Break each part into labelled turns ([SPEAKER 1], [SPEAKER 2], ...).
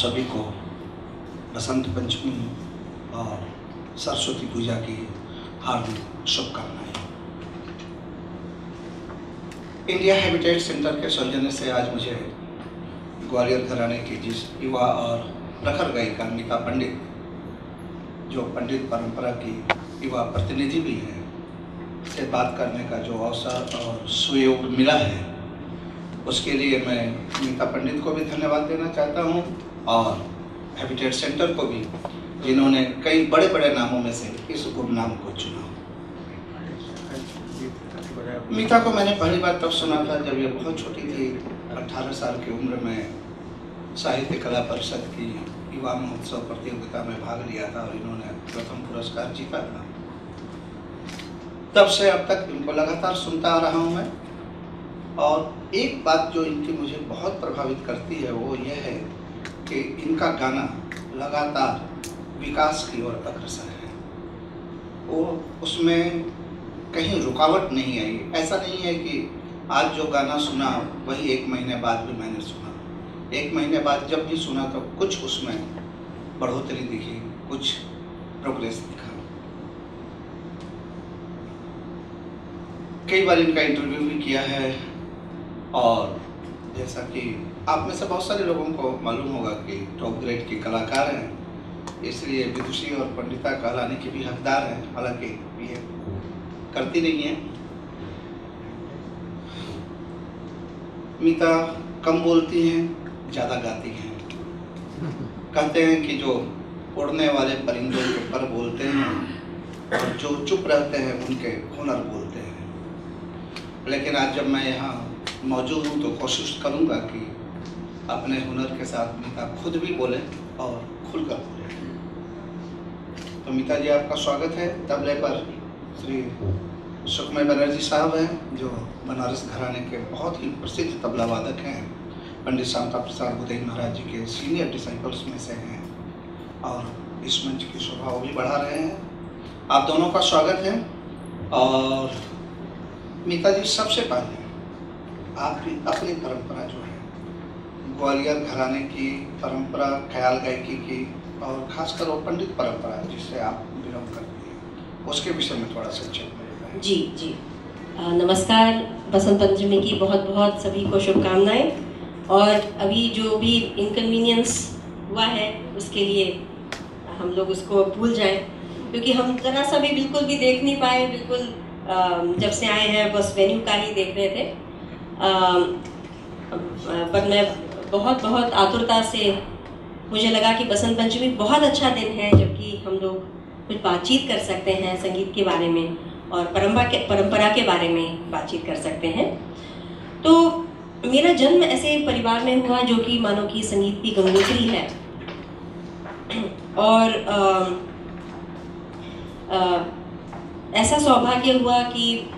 [SPEAKER 1] सभी को बसंत पंचमी और सरस्वती पूजा की हार्दिक शुभकामनाएँ। इंडिया हैबिटेट सेंटर के सौजन्य से आज मुझे ग्वालियर घराने की जिस युवा और प्रखर गायिका मीता पंडित, जो पंडित परंपरा की युवा प्रतिनिधि भी हैं, से बात करने का जो अवसर और सुयोग मिला है उसके लिए मैं मीता पंडित को भी धन्यवाद देना चाहता हूँ और हैबिटेट सेंटर को भी, जिन्होंने कई बड़े बड़े नामों में से इस उपनाम को चुना। मीता को मैंने पहली बार तब सुना था जब ये बहुत छोटी थी 18 साल की उम्र में साहित्य कला परिषद की युवा महोत्सव प्रतियोगिता में भाग लिया था और इन्होंने प्रथम पुरस्कार जीता था। तब से अब तक इनको लगातार सुनता आ रहा हूँ मैं। और एक बात जो इनकी मुझे बहुत प्रभावित करती है, वो यह है कि इनका गाना लगातार विकास की ओर अग्रसर है। वो उसमें कहीं रुकावट नहीं आई। ऐसा नहीं है कि आज जो गाना सुना, वही एक महीने बाद भी मैंने सुना। एक महीने बाद जब भी सुना तो कुछ उसमें बढ़ोतरी दिखी, कुछ प्रोग्रेस दिखा। कई बार इनका इंटरव्यू भी किया है। और जैसा कि आप में से बहुत सारे लोगों को मालूम होगा कि टॉप ग्रेड के कलाकार हैं, इसलिए विदुषी और पंडिता कहलाने के भी हकदार हैं, हालाँकि ये करती नहीं है। मीता कम बोलती हैं, ज़्यादा गाती हैं। कहते हैं कि जो उड़ने वाले परिंदों के पर बोलते हैं और जो चुप रहते हैं, उनके हुनर बोलते हैं। लेकिन आज जब मैं यहाँ मौजूद हूँ तो कोशिश करूँगा कि अपने हुनर के साथ मीता खुद भी बोले और खुलकर बोले। तो मीता जी, आपका स्वागत है। तबले पर श्री सुखमय बनर्जी साहब हैं, जो बनारस घराने के बहुत ही प्रसिद्ध तबला वादक हैं। पंडित शांता प्रसाद बुदेन महाराज जी के सीनियर डिसाइपल्स में से हैं और इस मंच की शोभा भी बढ़ा रहे हैं। आप दोनों का स्वागत है और मीता जी, सबसे पहले आपकी अपनी परंपरा जो है ग्वालियर घराने की परंपरा ख्याल गायकी की और खासकर वो पंडित परंपरा जिससे आप बिलोंग करती हैं। उसके विषय में थोड़ा सा बताएँ।
[SPEAKER 2] जी जी। आ, नमस्कार बसंत पंचमी की बहुत बहुत सभी को शुभकामनाएँ। और अभी जो भी इनकन्वीनियंस हुआ है उसके लिए हम लोग उसको भूल जाएँ क्योंकि हम ज़रा सा भी बिल्कुल भी देख नहीं पाए बिल्कुल जब से आए हैं बस वेन्यू का ही देख रहे थे। पर मैं बहुत बहुत आतुरता से मुझे लगा कि बसंत पंचमी बहुत अच्छा दिन है जबकि हम लोग कुछ बातचीत कर सकते हैं संगीत के बारे में और परंपरा के परंपरा के बारे में बातचीत कर सकते हैं। तो मेरा जन्म ऐसे परिवार में हुआ जो कि मानो कि संगीत की गंगोत्री है। और आ, आ, ऐसा सौभाग्य हुआ कि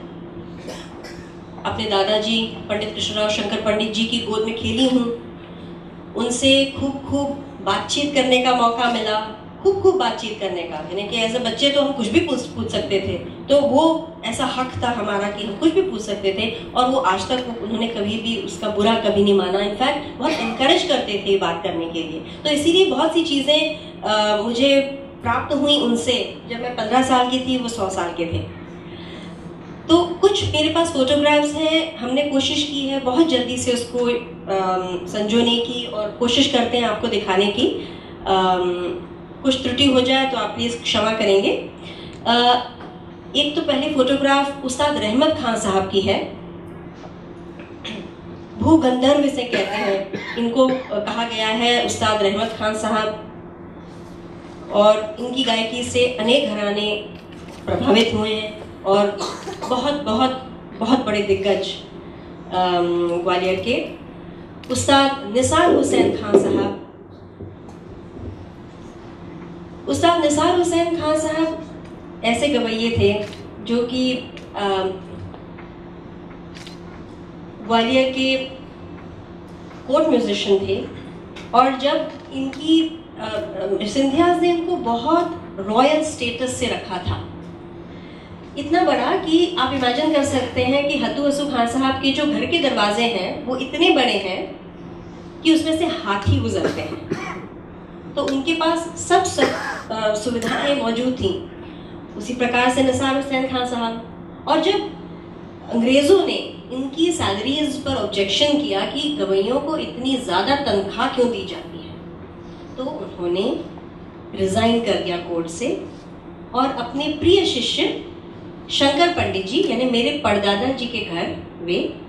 [SPEAKER 2] अपने दादाजी, पंडित कृष्णराव शंकर पंडित जी की गोद में खेली हूँ। उनसे खूब खूब बातचीत करने का मौका मिला। खूब खूब बातचीत करने का। यानी कि एज ए बच्चे तो हम कुछ भी पूछ पूछ सकते थे। तो वो ऐसा हक था हमारा कि हम कुछ भी पूछ सकते थे और वो आज तक उन्होंने कभी भी उसका बुरा कभी नहीं माना। इनफैक्ट बहुत इनक्रेज करते थे बात करने के लिए। तो इसीलिए बहुत सी चीज़ें मुझे प्राप्त हुई उनसे। जब मैं पंद्रह साल की थी, वो सौ साल के थे। तो कुछ मेरे पास फोटोग्राफ्स हैं हमने कोशिश की है बहुत जल्दी से उसको संजोने की और कोशिश करते हैं आपको दिखाने की। आ, कुछ त्रुटि हो जाए तो आप प्लीज़ क्षमा करेंगे। आ, एक तो पहले फोटोग्राफ उस्ताद रहमत खान साहब की है। भूगंधर्व से कहते हैं। इनको कहा गया है उस्ताद रहमत खान साहब। और इनकी गायकी से अनेक घराने प्रभावित हुए हैं। और बहुत बहुत बहुत बड़े दिग्गज ग्वालियर के उस्ताद निसार हुसैन खान साहब। उस्ताद निसार हुसैन खान साहब ऐसे गवैये थे जो कि ग्वालियर के कोर्ट म्यूजिशियन थे और जब इनकी सिंधियाज ने इनको बहुत रॉयल स्टेटस से रखा था। इतना बड़ा कि आप इमेजिन कर सकते हैं कि हतू हसू खान साहब के जो घर के दरवाजे हैं, वो इतने बड़े हैं कि उसमें से हाथी गुजरते हैं। तो उनके पास सब सब सुविधाएँ मौजूद थी। उसी प्रकार से निसार हुसैन खान साहब। और जब अंग्रेज़ों ने इनकी सैलरीज पर ऑब्जेक्शन किया कि गवैयों को इतनी ज़्यादा तनख्वाह क्यों दी जाती है तो उन्होंने रिज़ाइन कर दिया कोर्ट से और अपने प्रिय शिष्य शंकर पंडित जी, यानी मेरे परदादा जी के घर, वे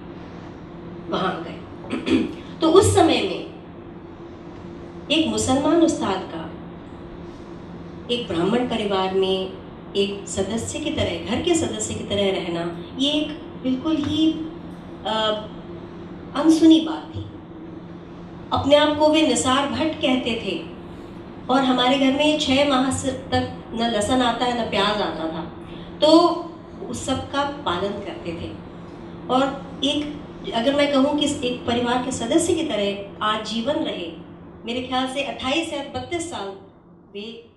[SPEAKER 2] वहाँ गए। तो उस समय में एक मुसलमान उस्ताद का, एक ब्राह्मण परिवार में एक सदस्य की तरह, घर के सदस्य की तरह रहना, ये एक बिल्कुल ही अनसुनी बात थी। अपने आप को वे निसार भट्ट कहते थे। और हमारे घर में छः माह तक न लहसन आता है, न प्याज आता था। तो उस सब का पालन करते थे। और एक, अगर मैं कहूँ कि एक परिवार के सदस्य की तरह आजीवन रहे, मेरे ख्याल से 28 या 32 साल वे